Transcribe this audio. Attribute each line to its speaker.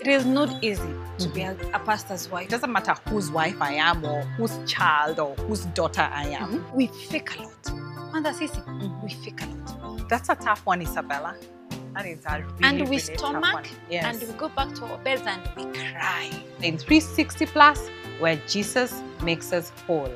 Speaker 1: It is not easy to mm-hmm. be a, pastor's wife.
Speaker 2: It doesn't matter whose wife I am or whose child or whose daughter I am. Mm-hmm.
Speaker 1: We fake a lot. Mother, see, mm-hmm. we fake a lot.
Speaker 2: That's a tough one, Isabella. That is a really,
Speaker 1: and we
Speaker 2: really
Speaker 1: stomach.
Speaker 2: Yes.
Speaker 1: and we go back to our beds and we cry.
Speaker 2: in 360 plus, where Jesus makes us whole.